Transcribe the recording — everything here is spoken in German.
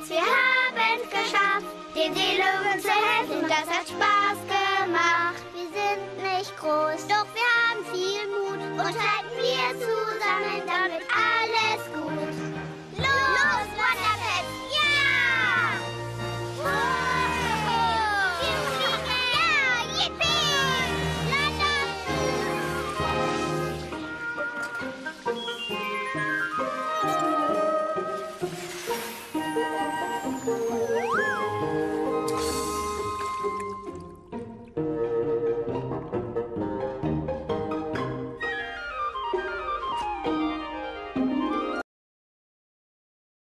jetzt, wir haben's geschafft. Den Seelöwen zu helfen, das hat Spaß gemacht. Wir sind nicht groß, doch wir haben viel Mut. Und halten wir zusammen, damit alle